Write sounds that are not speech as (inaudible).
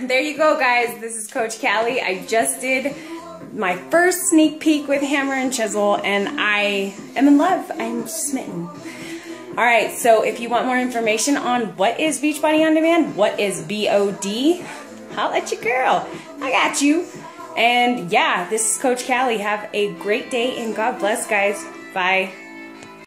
(laughs) There you go, guys. This is Coach Kally. I just did my first sneak peek with Hammer and Chisel, and I am in love. I'm smitten. All right, so if you want more information on what is Beachbody On Demand, what is BOD, I'll let you girl. I got you. And yeah, this is Coach Kally. Have a great day, and God bless, guys. Bye.